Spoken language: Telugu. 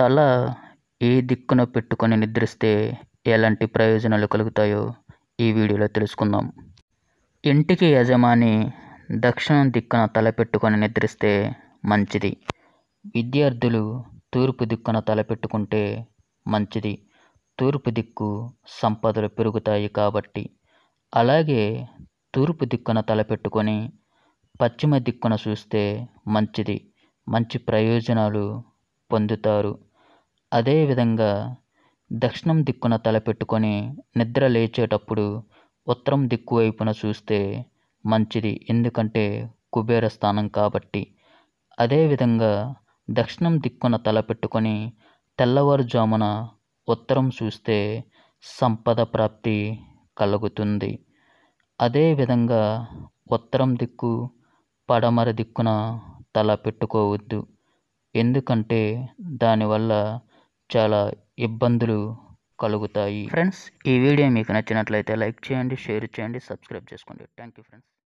తల ఏ దిక్కున పెట్టుకొని నిద్రిస్తే ఎలాంటి ప్రయోజనాలు కలుగుతాయో ఈ వీడియోలో తెలుసుకుందాం. ఇంటికి యజమాని దక్షిణం దిక్కున తల పెట్టుకొని నిద్రిస్తే మంచిది. విద్యార్థులు తూర్పు దిక్కున తల పెట్టుకుంటే మంచిది. తూర్పు దిక్కు సంపదలు పెరుగుతాయి కాబట్టి. అలాగే తూర్పు దిక్కున తల పెట్టుకొని పశ్చిమ దిక్కున చూస్తే మంచిది. మంచి ప్రయోజనాలు పొందుతారు. అదేవిధంగా దక్షిణం దిక్కున తలపెట్టుకొని నిద్ర లేచేటప్పుడు ఉత్తరం దిక్కు వైపున చూస్తే మంచిది ఎందుకంటే కుబేర స్థానం కాబట్టి. అదేవిధంగా దక్షిణం దిక్కున తలపెట్టుకొని తెల్లవారుజామున ఉత్తరం చూస్తే సంపద ప్రాప్తి కలుగుతుంది. అదేవిధంగా ఉత్తరం దిక్కు పడమర దిక్కున తల పెట్టుకోవద్దు ఎందుకంటే దానివల్ల చాలా ఇబ్బందులు కలుగుతాయి. ఫ్రెండ్స్ ఈ వీడియో మీకు నచ్చినట్లయితే లైక్ చేయండి షేర్ చేయండి సబ్స్క్రైబ్ చేసుకోండి. Thank you friends